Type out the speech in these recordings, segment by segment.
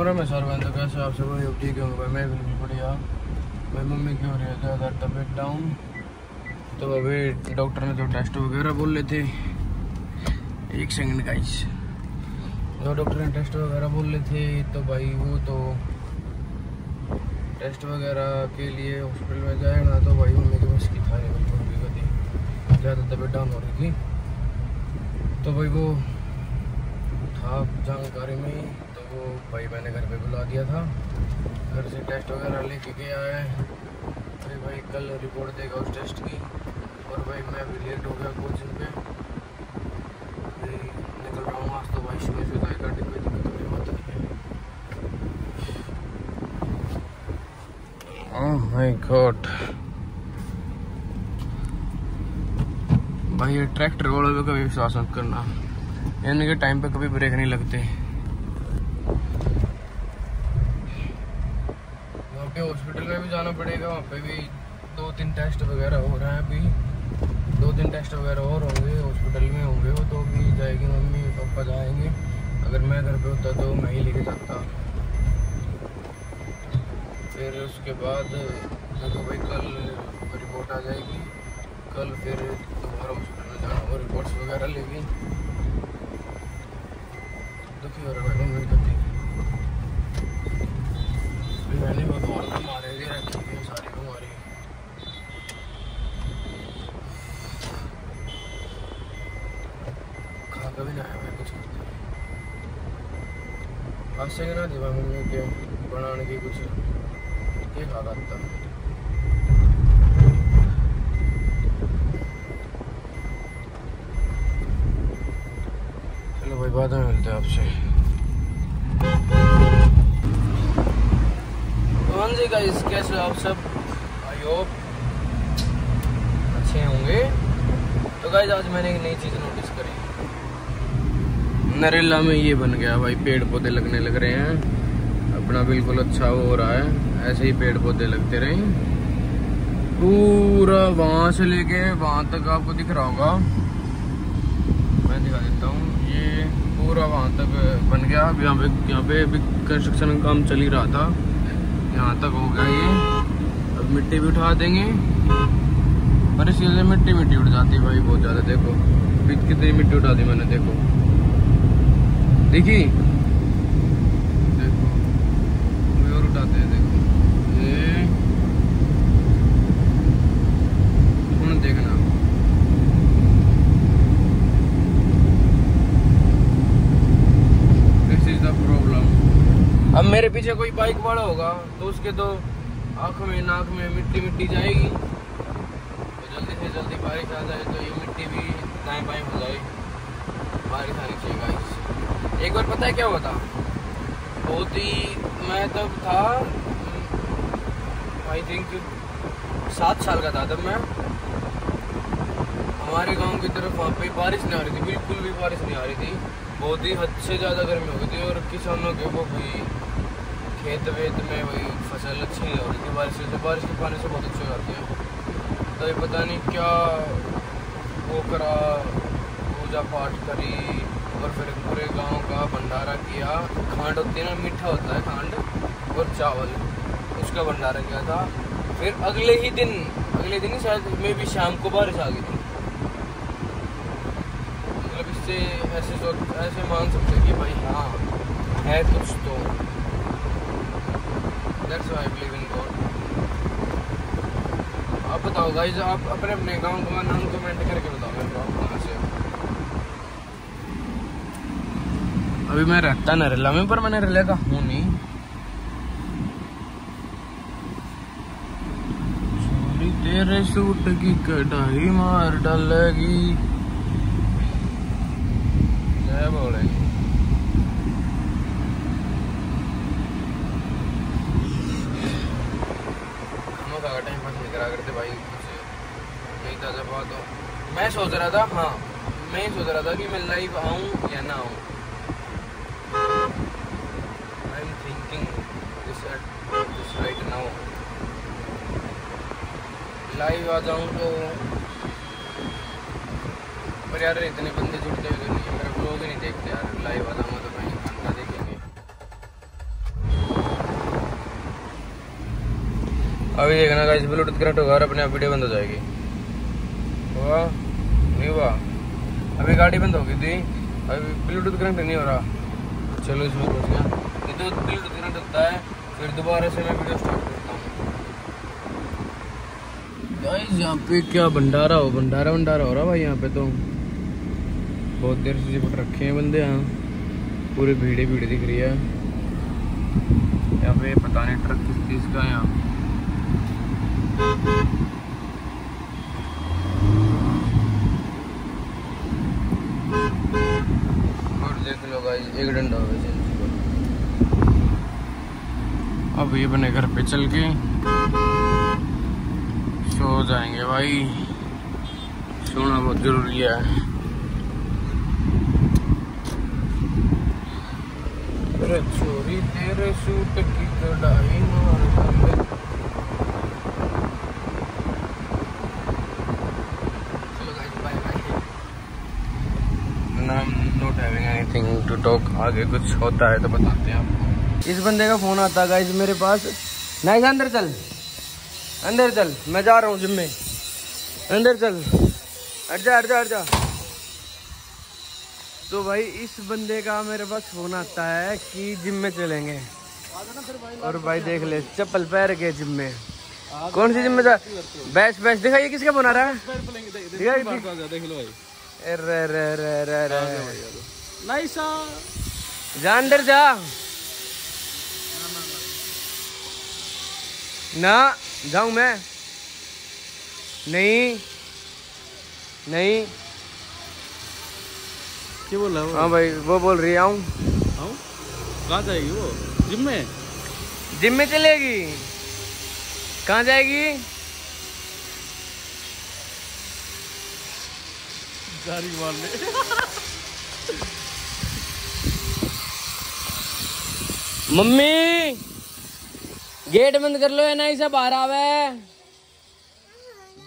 पूरा मैं सर बंद कैसे आपसे वही ठीक है भाई, मैं बिल्कुल बढ़िया। भाई, मम्मी की हो रही है ज़्यादा तबीयत डाउन तो अभी डॉक्टर ने जो टेस्ट वगैरह बोल थे, एक सेकंड गाइस जो डॉक्टर ने टेस्ट वगैरह बोल थे तो भाई वो तो टेस्ट वगैरह के लिए हॉस्पिटल में जाए ना तो भाई मम्मी की की था। ज़्यादा तबीयत डाउन हो रही थी। तो भाई वो था जानकारी में वो भाई मैंने घर पे बुला दिया था। घर से टेस्ट वगैरह लेके गया है। अरे भाई, कल रिपोर्ट देगा उस टेस्ट की। और भाई, मैं अभी लेट हो गया कोचिंग पे। निकल रहा हूँ आज तो भाई, सुबह सुबह गाड़ी कोई दिक्कत ओह माय गॉड भाई, ये ट्रैक्टर वालों पे कभी विश्वास मत करना। इनके टाइम पे कभी ब्रेक नहीं लगते वहाँ पे जाना पड़ेगा, वहाँ पे भी दो तीन टेस्ट वगैरह हो रहे हैं अभी। दो तीन टेस्ट वगैरह और होंगे हॉस्पिटल में होंगे वो तो भी जाएगी मम्मी, पापा जाएँगे। अगर मैं घर पे होता तो मैं ही लेके जाता। फिर उसके बाद देखो भाई कल रिपोर्ट आ जाएगी। कल फिर दोबारा हॉस्पिटल में जाना, और रिपोर्ट्स वगैरह लेगी। दुखी हो रहा है, मैंने भगवान को मारे दे रखी है सारी बीमारी खा कभी ना आया मैं कुछ करते आज से ना दीवा मम्मी के बनाने की कुछ ये खा करता चलो भाई, बाद में मिलते हैं आपसे। हाँ जी गाइस कैसे आप सब? आई होप अच्छे होंगे। तो गाइस आज मैंने एक नई चीज़ नोटिस नरेला में ये बन गया भाई पेड़ पौधे लगने लग रहे हैं। अपना बिल्कुल अच्छा हो रहा है, ऐसे ही पेड़ पौधे लगते रहे। पूरा वहाँ से लेके वहाँ तक आपको दिख रहा होगा। मैं दिखा देता हूँ, ये पूरा वहाँ तक बन गया। अब यहाँ पे यहाँ पे अभी कंस्ट्रक्शन काम चल ही रहा था। यहाँ तक हो गया ये। अब मिट्टी भी उठा देंगे। पर इस मिट्टी मिट्टी उठ जाती है भाई, बहुत ज़्यादा देखो। कितनी मिट्टी उठा दी मैंने, देखो। देखी? देखो और उठाते हैं देखो। ये देखना? दिस इज़ द प्रॉब्लम अब मेरे पीछे कोई बाइक वाला होगा तो उसके तो आँख में नाक में मिट्टी मिट्टी जाएगी। तो जल्दी से जल्दी बारिश आ जाए तो ये मिट्टी भी दाएँ बाएँ हो जाए बारिश आनी चाहिए गाइस एक बार पता है क्या हुआ था? बहुत ही मैं तब था आई थिंक सात साल का था तब मैं। हमारे गाँव की तरफ़ वहाँ पे बारिश नहीं आ रही थी, बिल्कुल भी बारिश नहीं आ रही थी। बहुत ही हद से ज़्यादा गर्मी हो गई थी और किसानों के वो भी खेत वेत में वही फ़सल अच्छी नहीं हो रही थी, बारिश से बारिश के पानी से बहुत अच्छी हो जाती है। तो ये पता नहीं क्या वो करा, पूजा पाठ करी और फिर पूरे गाँव का भंडारा किया। खांड होती है ना, मीठा होता है खांड और चावल। उसका भंडारा किया था। फिर अगले ही दिन, अगले दिन ही शायद में भी शाम को बारिश आ गई थी। मतलब इससे ऐसे सोच ऐसे मान सकते कि भाई हाँ है कुछ तो। That's I believe in God आप बताओ गाइस आप अपने अपने गाँव का नाम कमेंट करके बताओ मेरे को आप कहाँ से हो। अभी मैं रहता नरेला में, पर मैंने नरेला का हूँ नहीं तेरे सूट की कढ़ाई मार डालेगी। जय बात हो मैं सोच रहा था हाँ मैं सोच रहा था कि मैं लाइव आऊँ या ना आऊँ। लाइव आ जाऊँ तो पर यार इतने बंदे जुड़ते हुए तो नहीं है। मेरा ब्लॉग ही नहीं देखते यार। लाइव आ जाऊँगा तो कहीं घंटा देखेंगे। अभी देखना का इस ब्लूटूथ कनेक्ट होगा और अपने आप वीडियो बंद हो जाएगी। वाह, नहीं हुआ। अभी गाड़ी बंद हो गई थी। अभी ब्लूटूथ कनेक्ट नहीं हो रहा। चलो इसमें पहुँच गया ये तो ब्लूटूथ कनेक्ट होता है, फिर दोबारा से मैं वीडियो स्टार्ट गाइस यहाँ पे क्या भंडारा हो? भंडारा भंडारा हो रहा भाई यहाँ पे तो। बहुत देर से चिपट रखे हैं बंदे यहाँ पूरी भीड़े भीड़ दिख रही है। यहाँ पे पता नहीं ट्रक किस चीज़ का यहाँ एक डंडा अब ये बने घर पे चल के। सो जाएँगे भाई। सोना बहुत ज़रूरी है। चोरी तेरे सूट की कढ़ाई मार to talk. आगे कुछ होता है तो बताते हैं आपको। इस बंदे का फ़ोन आता है मेरे पास। नहीं अंदर चल। अंदर चल मैं जा रहा हूँ जिम में। अंदर चल। हट जा हट जा हट जा तो भाई इस बंदे का मेरे पास फ़ोन आता है कि जिम में चलेंगे। और भाई देख ले चप्पल पैर के जिम में। कौन सी जिम में जा बैच बैच दिखाइए किसका आ रहा है। दिखाइए देख लो भाई अरे रे रे रे रे नाइसा जा अंदर जा। ना। जाऊँ मैं? नहीं। नहीं। क्या बोल रहा है हाँ भाई वो बोल रही आऊँ। हाँ? कहाँ जाएगी वो? जिम में? जिम में चलेगी। कहाँ जाएगी? गाड़ी मारने मम्मी! गेट बंद कर लो ना इसे बाहर आवे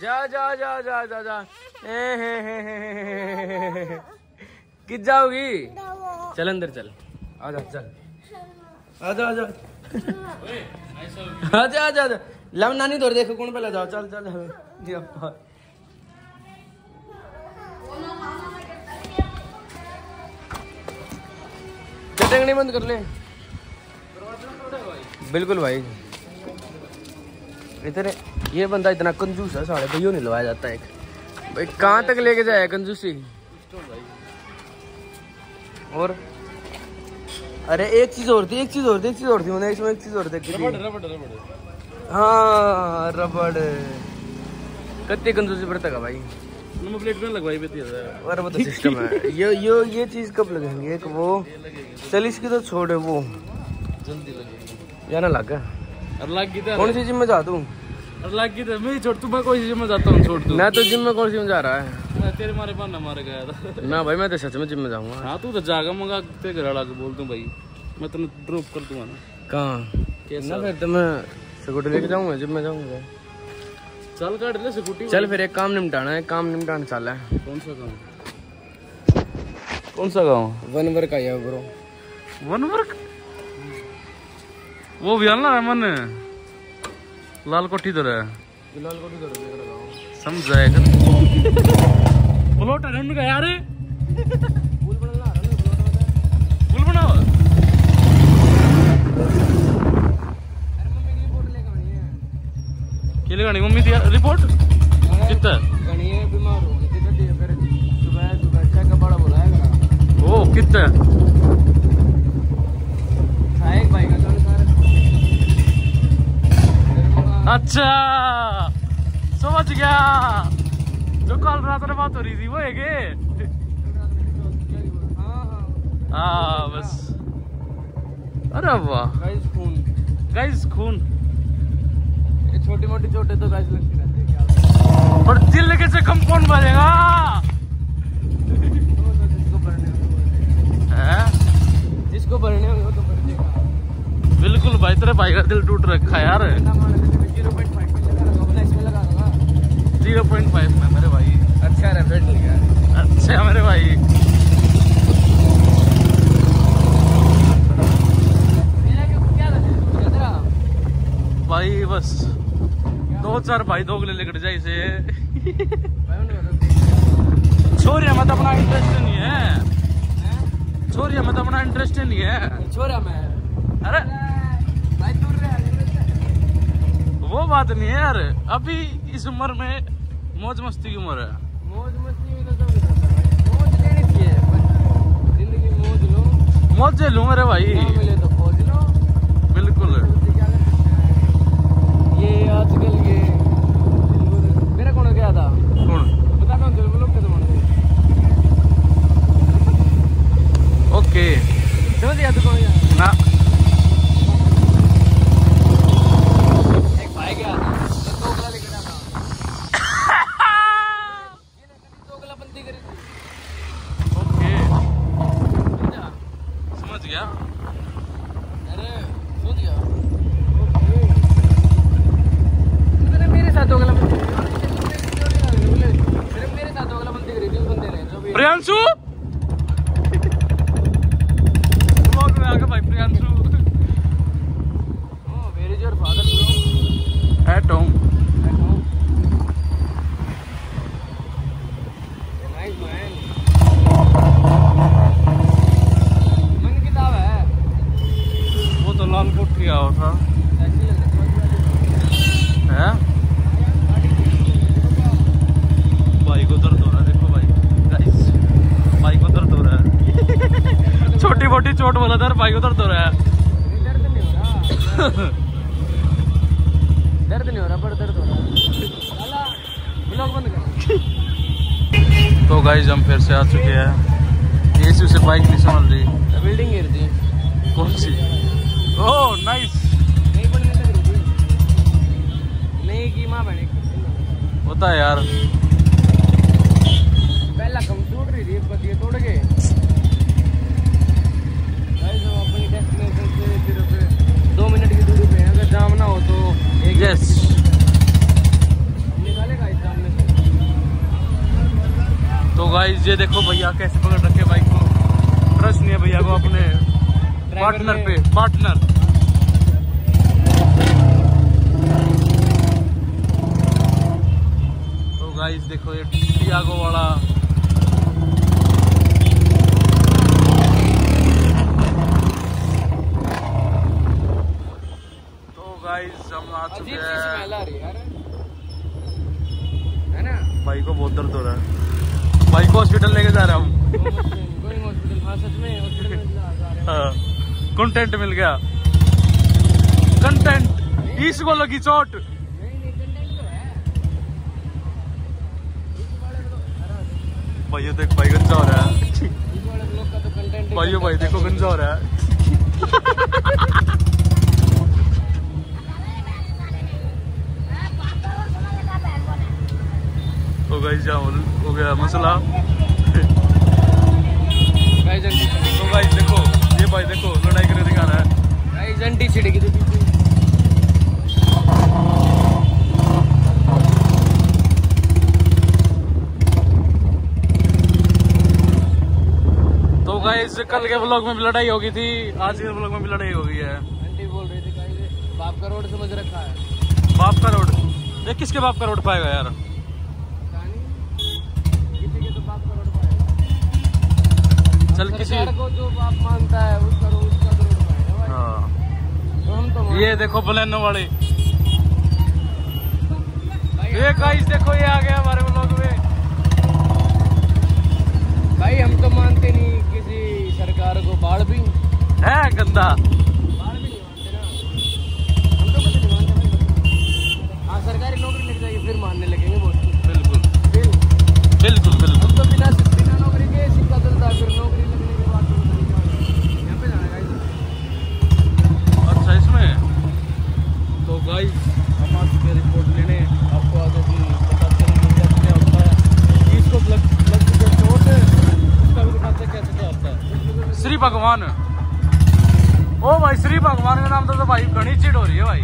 जा जा जा जा जा जा। हे, हे, हे। किस जाओगी? चल अंदर चल। आजा चल। आजा आजा आजा आजा आजा लव नानी तोड़ देखो कौन पहले जाओ? चल चल अप्पा। चल बंद कर ले। बिल्कुल भाई। इतने ये बंदा इतना कंजूस है साढ़े भैया नहीं लवाया जाता एक। भाई कहाँ तक लेके जाए कंजूसी? और? अरे एक चीज़ और थी एक चीज़ और थी एक चीज़ और थी मैंने इसमें एक चीज़ और देखी थी रबड़ रबड़ हाँ रबड़। कत्ती कंजूसी पड़ता का भाई? नंबर प्लेट में लगवाई भी थी और वो तो सिस्टम है। ये ये ये चीज़ कब लगेंगे? एक वो। चल इसकी तो छोड़े वो। जल्दी लगेगी। जाना लगा लाग कौन सी जिम में जा तू और लाग गई मैं छोड़ तू मैं कोई जिम में जाता हूँ? छोड़ दू मैं तो जिम में कौन सी में जा रहा है? मैं तेरे मारे बहाना मारे गया था। ना भाई मैं तो सच में जिम में जाऊँगा। हाँ तू तो जागा मंगा तेरे घर वाला के बोल दूँ भाई। मैं तेन ड्रॉप कर दूँगा ना। कहाँ? कैसा? फिर तो मैं स्कूटी लेके जाऊँगा जिम में जाऊँगा। चल काट ले स्कूटी चल फिर एक काम निपटाना है काम निपटाना चल है। कौन सा गाँव कौन सा गाँव वन वर्क आया ब्रो वन वर्क वो भी ना मन। लाल कोठी तो है फ़िलहाल को भी कर देख रहा हूँ समझाएगा। प्लॉट है उनका यार। फूल बना फुल बनाओ मम्मी की रिपोर्ट? है मम्मी कितना बीमार हो गई थी सुबह सुबह चेकअप बड़ा बुलाएगा ओ कितना था एक भाई का कल सर अच्छा। समझ गया। जो कल रात में बात हो रही थी वो है के? हाँ बस। अरे वाह। गाइस खून। गाइस खून। ये छोटी मोटी चोटें तो गाइस लगती रहती है क्या और दिल कैसे कम कौन भरेगा जिसको भरने हो? जिसको भरने वो तो भर देगा बिल्कुल भाई तेरे भाई का दिल टूट रखा यार ना मान लेते ज़ीरो पॉइंट फाइव में लगा रखा अपना इसमें लगा रखा ज़ीरो पॉइंट फाइव में मेरे भाई। अच्छा अच्छा मेरे भाई। भाई बस। चार भाई दोगले लेकर जाए से भाई उन्होंने छोरिया में तो अपना इंटरेस्ट नहीं है। छोरिया में तो अपना इंटरेस्ट नहीं है। छोरा मैं। अरे। भाई दूर रहे वो बात नहीं है यार। अभी इस उम्र में मौज मस्ती की उम्र है। मौज मस्ती में तो सब भाई। मौज लेनी चाहिए ज़िंदगी मौज लो। मौजे लूँ मेरे भाई। मिले तो खोज लो। बिल्कुल? ये आजकल ये मेरा कौन क्या था? कौन? बता कौन चल लोग कदम ओके। समझ गया तू कौन गया ना एक भाई गया था एक टोकरा लेके गया था ये ना कभी टोकरा बंदी करी थी ओके समझा समझ गया अरे समझ गया ओके मैंने मेरे साथ टोकरा बंदी करी सिर्फ़ मेरे साथ टोकरा बंदी करी थी उस बंदे ने जो भी प्रियांशु व्लॉग में आ गया भाई Priyanshu Oh, where is your father, bro? At home At home. Nice man. मन किताब है वो तो लाल कोट किया हुआ था ऐसी लग रही है है भाई को दर्द हो रहा है देखो भाई गाइस भाई को दर्द हो रहा है छोटी मोटी और भाई दर्द हो रहा। है दर्द नहीं हो रहा। दर्द नहीं हो रहा पर दर्द हो रहा ब्लॉग बंद कर। तो गाइस हम फिर से आ चुके हैं। ये से बाइक नहीं संभल रही। बिल्डिंग गिर थी कौन सी? ओह नाइस नहीं बनने लग रही थी नहीं की माँ बने। होता है यार पहला कम टूट रही थी बस ये तोड़ गए गाइस हम अपनी डेस्टिनेशन से सिर्फ़ दो मिनट की दूरी पे हैं अगर जाम ना हो तो एक यस निकालेगा इस जाम में से तो गाइस ये देखो भैया कैसे पकड़ रखे बाइक को। ट्रस्ट नहीं है भैया को अपने पार्टनर पे। पार्टनर तो गाइस देखो ये टियागो वाला। तो गाइस हम आ चुके हैं। है ना? भाई को बहुत दर्द हो रहा है। भाई को हॉस्पिटल लेके जा रहा हूँ। हॉस्पिटल हाँ हैं। कंटेंट मिल गया। कंटेंट इस को लगी चोट कंटेंट तो भाई देख भाई गंजा हो रहा है। का तो कंटेंट भाई भाई देखो गंजा हो रहा है। तो गाइस जा हो गया मसला। तो गाइस देखो ये भाई देखो लड़ाई करके दिखा रहा है। गाइस छिड़की थी तो गाइस कल के व्लॉग में भी लड़ाई हो गई थी आज के व्लॉग में भी लड़ाई हो गई है। आंटी बोल रही थी बाप का रोड समझ रखा है। बाप का रोड? देख किसके बाप का रोड पाएगा यार कहानी किसी के तो बाप का रोड पाएगा चल किसी को जो बाप मानता है उस करो उसका तो भाई। हाँ। तो तो ये देखो बुलेनो वाले। ये गाइस देखो ये आ गया हमारे ब्लॉग में। भाई हम तो मानते नहीं किसी सरकार को बाढ़ भी। है गंदा बाढ़ भी नहीं मानते ना हम तो कुछ नहीं मानते भाई हाँ सरकारी नौकरी लग जाएगी फिर मानने लगेंगे बहुत कुछ। बिल्कुल फिर बिल्कुल बिल्कुल हम तो बिना बिना नौकरी के सिक्का चलता है फिर नौकरी लगने के बाद तो नहीं मानेंगे। यहाँ पे जाना गाइस अच्छा इसमें तो गाइस हम आ चुके रिपोर्ट लेने आपको आगे भी बताते क्या क्या होता है। इसको लग लग चुके हैं चोट। इसका भी हैं कैसे क्या होता है। श्री भगवान। ओ भाई श्री भगवान के नाम तो, तो भाई घनी चिट हो रही है भाई।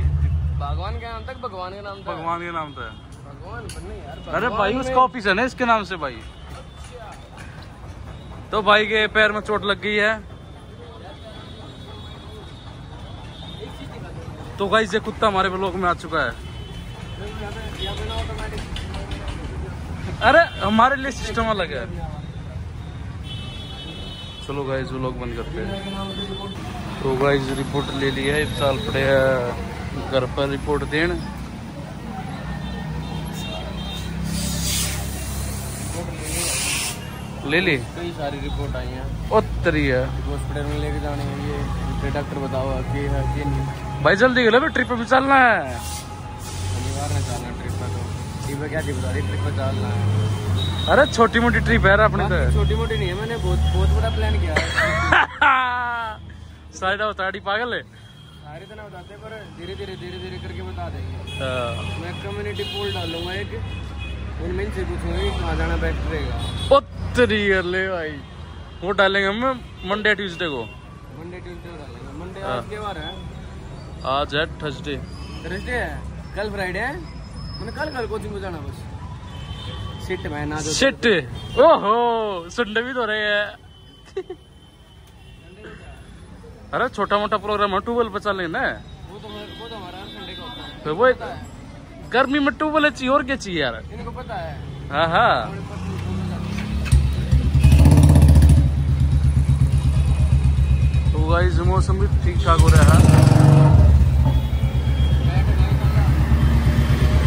भगवान के नाम तक भगवान के नाम तक। भगवान के नाम तो है भगवान बनने यार अरे भाई उसका ऑफ़िस है ना इसके नाम से भाई। तो भाई के पैर में चोट लग गई है। तो गाइस ये कुत्ता हमारे ब्लॉक में आ चुका है। अरे, हमारे लिए सिस्टम अलग है। चलो गाइस वो बंद करते हैं। तो गाइस रिपोर्ट ले लिया है इस साल पड़े घर पर रिपोर्ट देन। ले ली? कई सारी रिपोर्ट आई हैं। उत्तरी है। हॉस्पिटल में लेके जाने हैं ये डॉक्टर बताओ कि है कि नहीं। भाई जल्दी गलो ट्रिप पे भी चलना है। अनिवार्य चलना ट्रिप पे तो। ट्रिप पे क्या बता रही? ट्रिप पे चलना है। अरे छोटी मोटी ट्रिप है अपनी तो। छोटी मोटी नहीं है मैंने बहुत बहुत बड़ा प्लान किया है। साइड बताड़ी पागल है। सारे तो ना बताते पर धीरे धीरे धीरे धीरे करके बता देंगे। हाँ। मैं कम्युनिटी पोल डालूँगा एक। उनमें से पूछूँगा कहाँ जाना बेटर रहेगा उत्तरी ले भाई वो डालेंगे हम मंडे ट्यूसडे को मंडे ट्यूसडे को डालेंगे मंडे। आज के बार है आज है थर्सडे थर्सडे है कल फ्राइडे है मैंने कल कल कोचिंग को जाना बस सिट मैं ना जो शिट ओहो संडे भी तो रहे हैं अरे छोटा मोटा प्रोग्राम है ट्यूबवेल पे चलेंगे ना वो तो वो तो हमारा संडे का होता है तो वो गर्मी में ट्यूबवेल चाहिए और क्या चाहिए यार? इनको पता है। हाँ हाँ। हैं। तो गाइस मौसम भी ठीक ठाक हो रहा है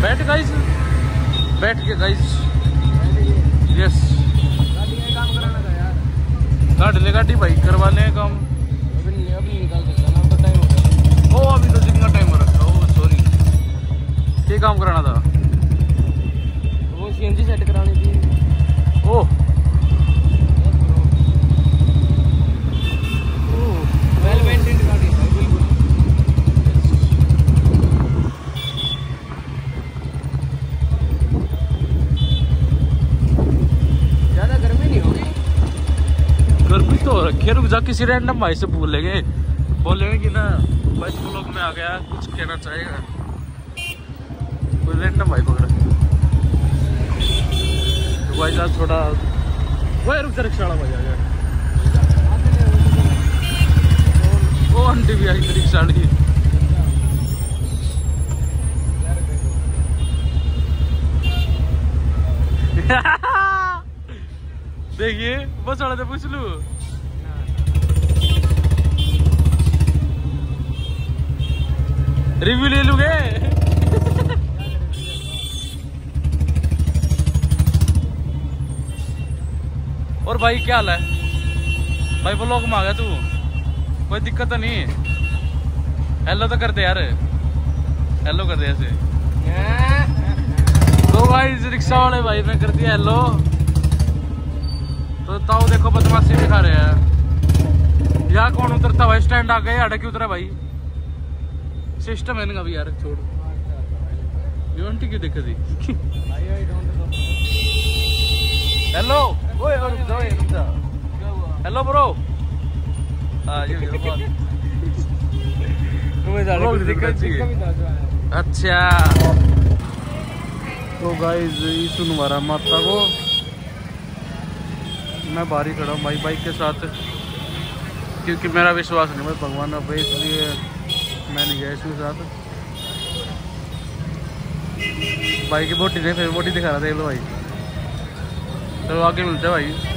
बैठ गाइस। बैठ के गाइस। यस गाड़ी ले गाड़ी भाई करवा ले काम। अभी नहीं अभी निकाल सकता ना तो टाइम हो गया। ओ अभी तो जितना टाइम हो काम कराना था। वो सीएनजी सेट करानी थी। ओह वेल मेंटेन्ड गाड़ी बिल्कुल। ज़्यादा गर्मी नहीं होगी? गर्मी तो रखी है रुक जा किसी रैंडम भाई से बोलेंगे बोलेंगे कि ना बस ब्लॉग में आ गया कुछ कहना चाहेगा? कोई रैंडम भाई पकड़। तो भाई साहब थोड़ा वो रुक जा रिक्शा वाला भाई आ गया। भी आई रिक्शा देखिए, बस वाला से पूछ लू। भाई, क्या हाल है? भाई ब्लॉग में आ गया तू। कोई दिक्कत तो नहीं। हेलो तो कर दे यार। हेलो कर दे ऐसे। तो भाई रिक्शा वाले भाई ने कर दिया हेलो तो ताऊ देखो, बदमाशी दिखा रहे हैं। यहाँ कौन उतरता भाई? स्टैंड आ गए अड़के उतरा भाई। सिस्टम है इनका भी यार, छोड़। ये आंटी क्यों दिक्कत थी हेलो ओए रुक जा ओए, रुक जा हेलो ब्रो हाँ। अच्छा। तो गाइस सुन मारा माता को मैं बाहर ही खड़ा हूँ भाई बाइक के साथ। क्योंकि मेरा विश्वास नहीं भाई भगवान अब इसलिए मैं नहीं गया इसके साथ। भाई की बोटी ने फिर बोटी दिखा रहा था ये लो भाई। चलो आगे मिलते हैं भाई